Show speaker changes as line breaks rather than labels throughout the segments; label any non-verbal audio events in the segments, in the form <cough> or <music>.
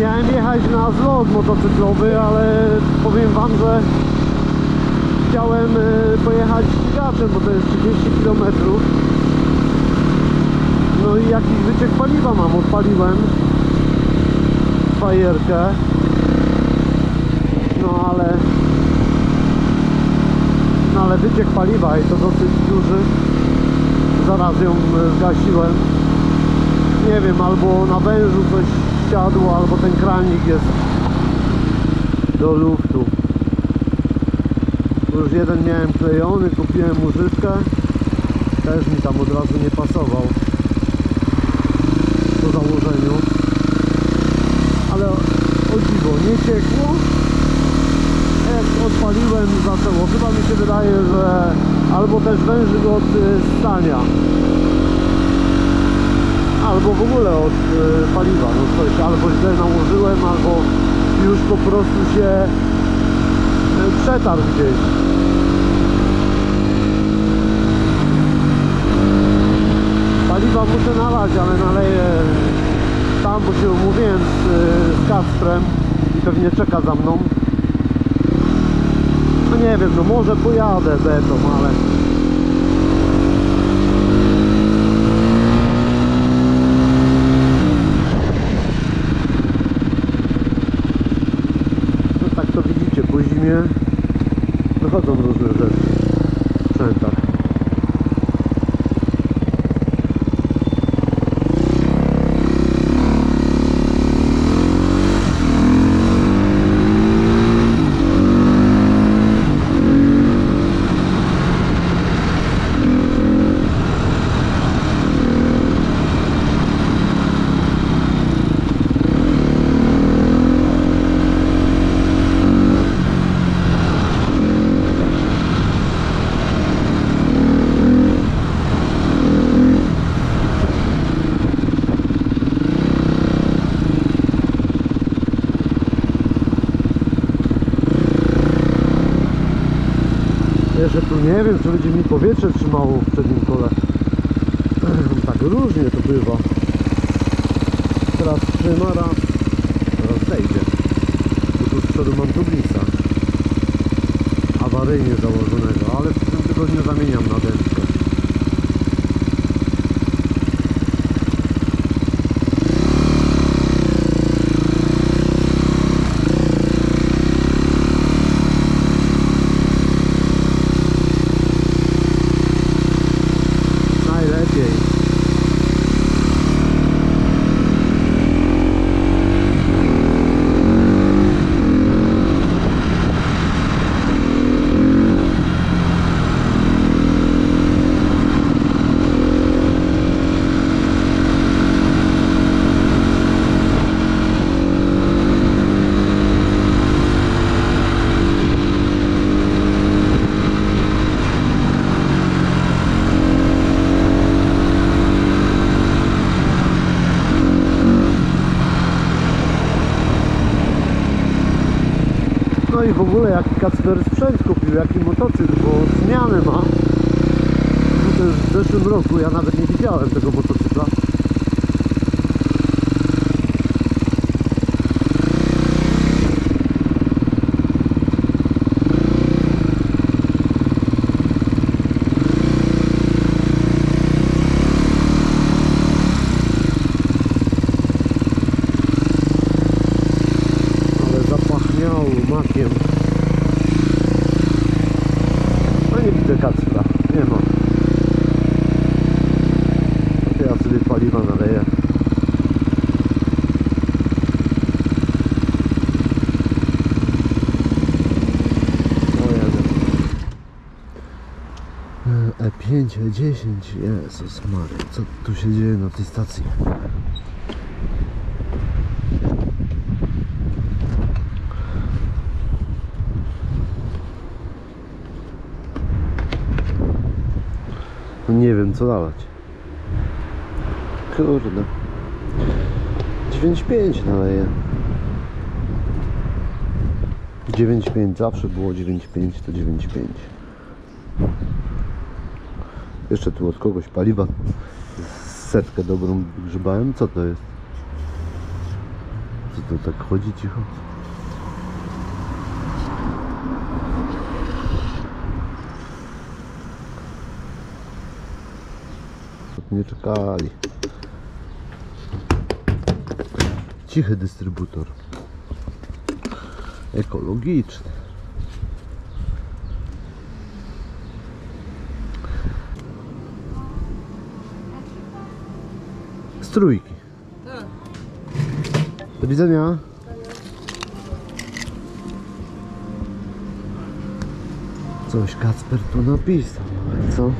Miałem jechać na zlot motocyklowy, ale powiem wam, że chciałem e, pojechać ścigaczem, bo to jest 30 km no i jakiś wyciek paliwa mam, odpaliłem fajerkę. No ale no ale wyciek paliwa i to dosyć duży. Zaraz ją e, zgasiłem. Nie wiem, albo na wężu coś siadło, albo ten kranik jest do luftu. Już jeden miałem klejony, kupiłem używkę. Też mi tam od razu nie pasował po założeniu. Ale o dziwo, nie ciekło. Jak odpaliłem zaczęło. Chyba mi się wydaje, że albo też wężyk od y, stania. Albo w ogóle od y, paliwa. No coś albo źle nałożyłem, albo już po prostu się y, przetarł gdzieś. Paliwa muszę nalać, ale naleję tam, bo się umówiłem z, z Kacprem i pewnie czeka za mną. Nie wiem, no może pojadę betą, ale... No tak to widzicie, po zimie wychodzą różne rzeczy w sprzętach. Jeszcze tu nie wiem, czy będzie mi powietrze trzymało w przednim kole. Tak różnie to bywa. Teraz trzyma raz, teraz zejdzie. Tu z przodu mam tublisa. Awaryjnie założonego, ale w tym tygodniu zamieniam na deskę. Najlepiej. No i w ogóle jaki Kacper sprzęt kupił, jaki motocykl, bo zmianę ma. No to już w zeszłym roku ja nawet nie widziałem tego motocykla. Makiem. No nie widzę Kacpra, nie ma. To ja sobie paliwa naleję. O jadę. E5, E10, Jezus Maria, co tu się dzieje na tej stacji? No nie wiem co dawać. Kurde. 9,5 naleję. 9,5 zawsze było 9,5 to 9,5. Jeszcze tu od kogoś paliwa setkę dobrą grzebałem. Co to jest? Co to tak chodzi cicho? Nie czekali. Cichy dystrybutor. Ekologiczny. Trójki. Do widzenia. Coś Kacper tu napisał, ale co?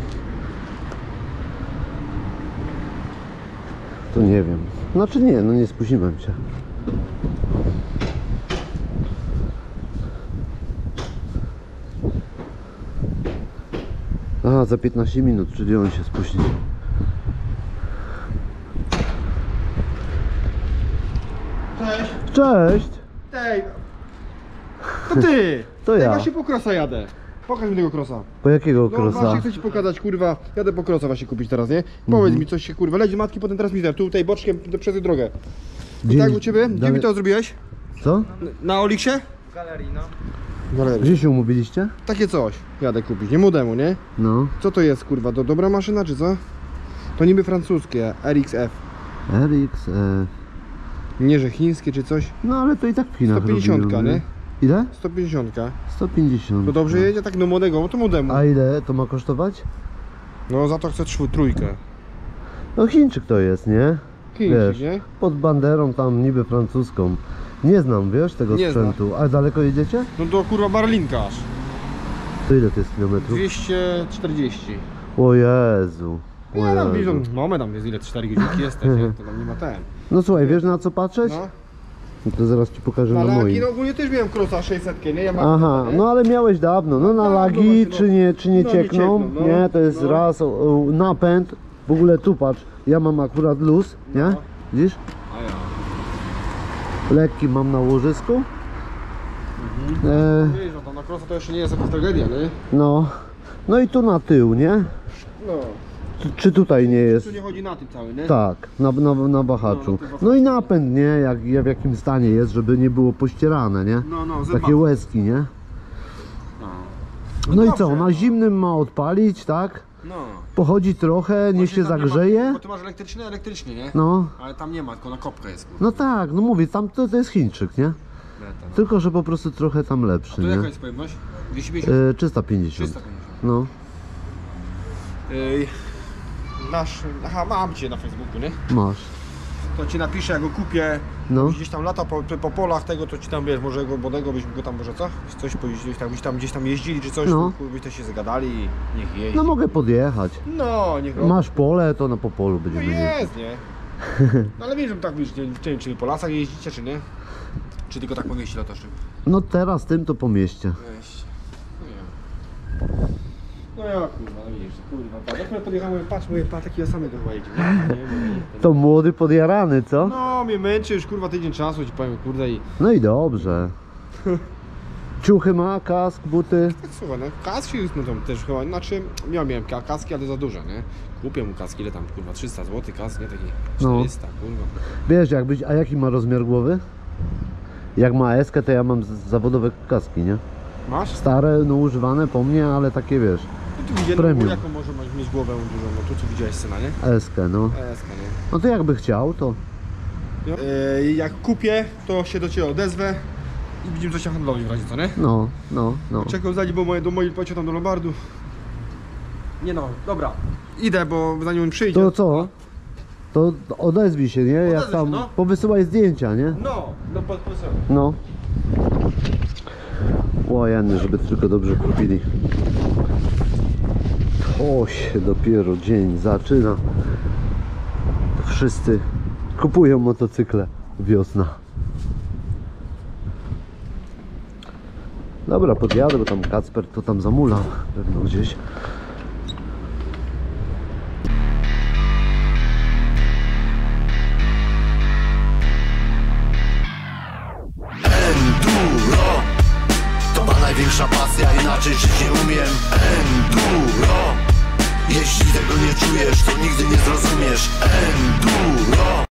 To nie wiem. Znaczy nie, no nie spóźniłem się. A, za 15 minut, czyli on się spóźni.
Cześć.
Cześć!
Ej. To ty! <laughs>
To
Ej,
ja.
właśnie po krosa jadę. Pokaż mi tego krosa.
Po jakiego
No właśnie
krosa?
chcę ci pokazać, kurwa. Jadę po krosa właśnie kupić teraz, nie? Powiedz
Mhm.
mi coś się, kurwa. Leć z matki, potem teraz mi zdaję. Tutaj boczkiem d- przez drogę.
Gdzie-
tak u ciebie? Gdzie
dalej-
mi to zrobiłeś?
Co?
Na Oliksie?
galerii, no.
Galerii.
Gdzie się umówiliście?
Takie coś. Jadę kupić. Nie młodemu, nie?
No.
Co to jest, kurwa? To dobra maszyna, czy co? To niby francuskie. RXF.
RX. E...
Nie, że chińskie, czy coś?
No ale to i tak w Chinach
150,
robią,
nie?
Ile?
150.
150.
To dobrze jedzie? Tak no młodego, no to młodemu.
A ile to ma kosztować?
No za to chcę czwór, trójkę.
No Chińczyk to jest, nie?
Chińczyk,
Wiesz,
nie?
pod banderą tam niby francuską. Nie znam, wiesz, tego
Nie
sprzętu. A daleko jedziecie?
No to kurwa Barlinka aż.
To ile to jest kilometrów?
240.
O Jezu.
Nie
Jezu.
bliżą, mamy tam jest ile 4 godzinki <laughs> jesteś, nie? to tam nie ma ten.
No słuchaj, wiesz na co patrzeć?
No.
No to zaraz ci pokażę
Na
na
lagi,
moim.
no ogólnie też miałem krosa 600, nie? Ja mam
Aha, no ale miałeś dawno. No na
dawno
lagi,
właśnie, no.
czy nie, czy nie
No, nie
ciekną?
ciekną, no.
Nie, to jest
No.
raz o, o, napęd. W ogóle tu patrz, ja mam akurat luz, nie?
No.
Widzisz?
A ja.
Lekki mam na łożysku. E,
Wiesz, no to na krosa to jeszcze nie jest jakaś tragedia, nie?
no. No i tu na tył, nie?
No.
Czy, tutaj nie jest?
Tu nie chodzi na tym cały, nie?
Tak, na, na, na wahaczu.
No,
No i napęd, nie? Jak, jak w jakim stanie jest, żeby nie było pościerane, nie?
No, no,
Takie
zęba.
łezki, nie?
No.
No i co, na zimnym ma odpalić, tak?
No.
Pochodzi trochę, niech
Właśnie
się
nie
zagrzeje.
Ma, bo ty masz elektryczny, elektryczny, nie?
No,
Ale tam nie ma, tylko na kopkę jest, kurwa.
no tak, no mówię, tam to, to jest Chińczyk, nie?
Beta, no.
Tylko, że po prostu trochę tam
A
lepszy,
to jaka
nie?
jest pojemność? 250?
E, 350.
350.
No,
Ej, nasz, aha, mam cię na Facebooku, nie?
masz.
To ci napiszę, jak go kupię.
No.
Gdzieś tam lata po, po polach tego, to ci tam wiesz, może go bodego byśmy go tam może co? Coś pojeździć, tak, byś tam gdzieś tam jeździli czy coś,
No.
no. byście się zagadali i niech jeździ.
No mogę podjechać.
No, niech robi.
Masz pole, to na po polu
No
będziemy jeździć.
jest, nie? <laughs> No ale wiesz, że tak wiesz, nie, nie wiem, czy po lasach jeździcie, czy nie? Czy tylko tak po mieście latasz?
No teraz tym to po mieście.
Weź. No ja. Kurwa, no widzisz, kurwa, patrz, akurat podjechałem, mówię, patrz, mówię, patrz, taki ja samego chyba jedzie. Nie.
To młody podjarany, co?
No, mnie męczy już kurwa tydzień czasu, ci powiem, kurde i...
No i dobrze. Ciuchy ma, kask, buty.
Tak słuchaj, no kaski już no tam też chyba, znaczy ja miałem ka- kaski, ale za duże, nie? Kupię mu kaski, ile tam kurwa 300 zł kask, nie? Taki
No.
400, kurwa.
Wiesz, jakbyś, a jaki ma rozmiar głowy? Jak ma eskę, to ja mam z- zawodowe kaski, nie?
Masz?
Stare, no używane po mnie, ale takie wiesz,
tu widziałem,
Premium.
no, jaką może mieć głowę dużą, no tu co widziałeś scena, nie?
eskę, no.
ESK, nie?
No to jakby chciał, to
Yy, jak kupię, to się do Ciebie odezwę i będziemy coś handlowi w razie co, nie?
no, no, no.
Czekał zdali, bo moje, do mojej pociąg tam do Lombardu. Nie no, dobra. Idę, bo zanim on przyjdzie.
To co? To odezwij się, nie? Jak
Odezwij
tam,
się, no.
powysyłaj zdjęcia, nie?
No, no po, po,
No. Łajany, żeby tylko dobrze kupili. To się dopiero dzień zaczyna. Wszyscy kupują motocykle. Wiosna. Dobra, podjadę, bo tam Kacper to tam zamula pewno gdzieś.